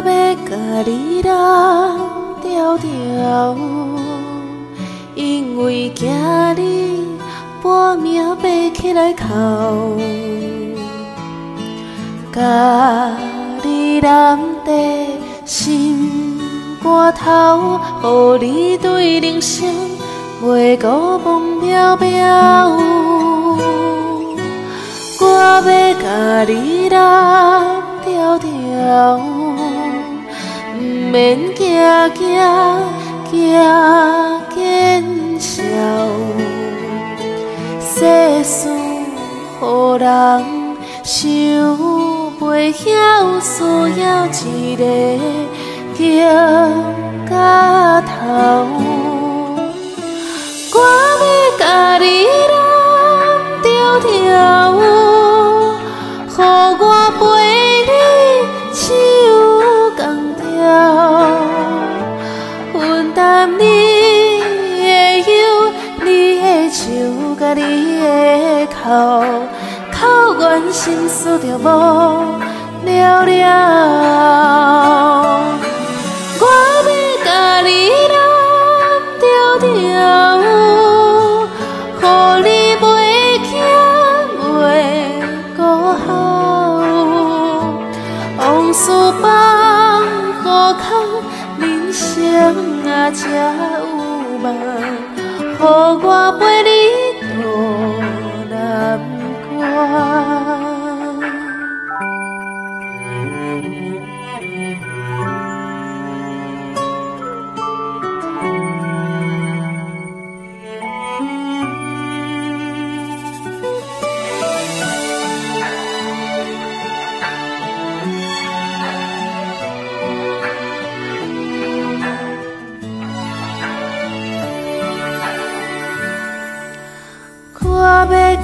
要甲你人条条，因为惊你半暝爬起来哭，甲你难得心肝头，予你对人生袂孤梦渺渺。我要甲你人条条。免惊惊惊见笑，世事予人想袂晓，需要一个行到头。分担你的忧，你的笑，甲你的哭，哭完心事就无了了。我要甲你揽条条，予你袂惊袂孤号，往事放好空。人啊，才有梦，予我陪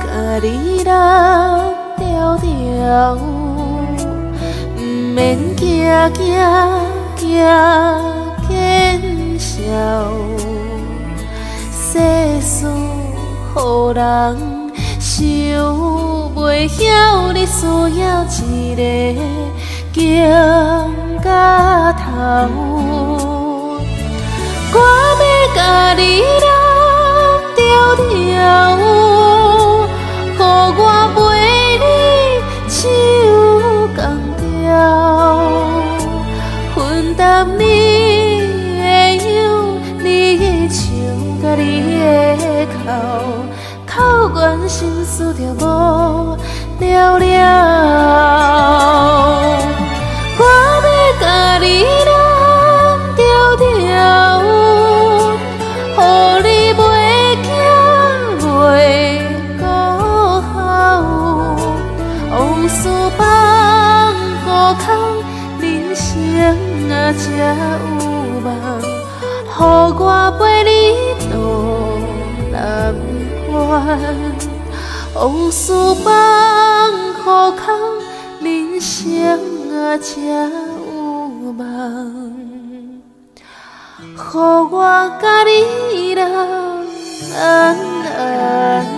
甲你揽条条，毋免惊惊惊见笑。世事予人想袂晓，你需要一个行到头。我要甲你着无了了。我要甲你揽条条，予你袂惊袂。放好空，人生啊才有梦，予我陪你渡难关。往事放好空，人生啊才有梦，予我甲你人安安。